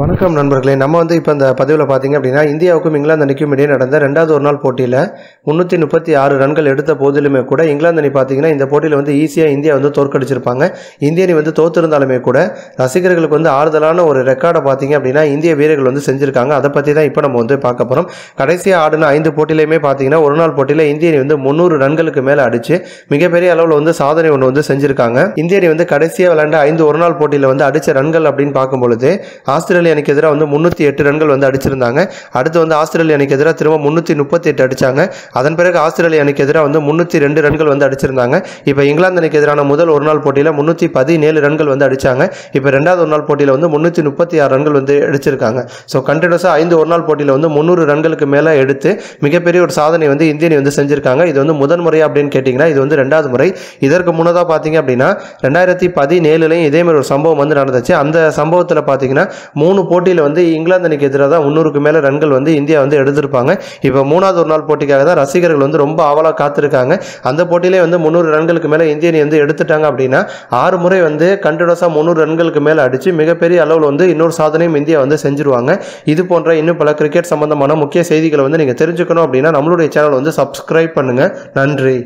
வணக்கம் நண்பர்களே. நம்ம வந்து இப்போ இந்த பதிவில் பார்த்தீங்க அப்படின்னா இந்தியாவுக்கும் இங்கிலாந்து அணிக்கும் இடையே நடந்த ரெண்டாவது ஒரு நாள் போட்டியில் முந்நூற்றி முப்பத்தி ஆறு ரன்கள் எடுத்த போதிலுமே கூட இங்கிலாந்து அணி பார்த்தீங்கன்னா இந்த போட்டியில் வந்து ஈஸியாக இந்தியா வந்து தோற்கடிச்சிருப்பாங்க. இந்திய அணி வந்து தோற்றிருந்தாலுமே கூட ரசிகர்களுக்கு வந்து ஆறுதலான ஒரு ரெக்கார்டை பார்த்தீங்க அப்படின்னா இந்திய வீரர்கள் வந்து செஞ்சுருக்காங்க. அதை பற்றி தான் இப்போ நம்ம வந்து பார்க்க போகிறோம் கடைசியாக ஆடின ஐந்து போட்டியிலையுமே பார்த்தீங்கன்னா ஒரு நாள் போட்டியில் இந்திய அணி வந்து முந்நூறு ரன்களுக்கு மேலே அடித்து மிகப்பெரிய அளவில் வந்து சாதனை ஒன்று வந்து செஞ்சுருக்காங்க. இந்திய அணி வந்து கடைசியாக விளையாண்ட ஐந்து ஒரு நாள் போட்டியில் வந்து அடித்த ரன்கள் அப்படின்னு பார்க்கும் பொழுது ஆஸ்திரேலிய அணிக்கு எதிராக வந்து முந்நூற்றி எட்டு ரன்கள் வந்து அடிச்சிருந்தாங்க. அடுத்து வந்து ஆஸ்திரேலிய அணிக்கு எதிராக திரும்ப முந்நூற்றி முப்பத்தி எட்டு அடிச்சாங்க. அதன் பிறகு ஆஸ்திரேலிய அணிக்கு எதிராக வந்து முந்நூற்றி ரெண்டு ரன்கள் வந்து அடிச்சிருந்தாங்க. இப்போ இங்கிலாந்து அணிக்கு எதிரான முதல் ஒரு நாள் போட்டியில் முந்நூற்றி பதினேழு ரன்கள் வந்து அடிச்சாங்க. இப்போ ரெண்டாவது ஒரு நாள் போட்டியில் வந்து முந்நூற்றி முப்பத்தி ஆறு ரன்கள் வந்து அடிச்சிருக்காங்க. ஸோ கண்டினியூஸாக ஐந்து ஒரு நாள் போட்டியில் வந்து முந்நூறு ரன்களுக்கு மேலே எடுத்து மிகப்பெரிய ஒரு சாதனை வந்து இந்திய அணி வந்து செஞ்சிருக்காங்க. இது வந்து முதன் முறை அப்படின்னு கேட்டிங்கன்னா இது வந்து ரெண்டாவது முறை. இதற்கு முன்னதாக பார்த்தீங்க அப்படின்னா ரெண்டாயிரத்தி பதினேழுலையும் இதே மாதிரி ஒரு சம்பவம் வந்து நடந்துச்சு. அந்த சம்பவத்தில் பார்த்தீங்கன்னா மூணு போட்டியில் வந்து இங்கிலாந்து அணிக்கு எதிராக தான் முந்நூறுக்கு மேலே ரன்கள் வந்து இந்தியா வந்து எடுத்திருப்பாங்க. இப்போ மூணாவது ஒரு நாள் போட்டிக்காக தான் ரசிகர்கள் வந்து ரொம்ப ஆவலாக காத்திருக்காங்க. அந்த போட்டியிலே வந்து முந்நூறு ரன்களுக்கு மேலே இந்திய அணி வந்து எடுத்துட்டாங்க அப்படின்னா ஆறு முறை வந்து கண்டினியூஸாக முந்நூறு ரன்களுக்கு மேலே அடித்து மிகப்பெரிய அளவில் வந்து இன்னொரு சாதனையும் இந்தியா வந்து செஞ்சுருவாங்க. இது போன்ற இன்னும் பல கிரிக்கெட் சம்பந்தமான முக்கிய செய்திகளை வந்து நீங்கள் தெரிஞ்சுக்கணும் அப்படின்னா நம்மளுடைய சேனல் வந்து சப்ஸ்கிரைப் பண்ணுங்கள் நன்றி.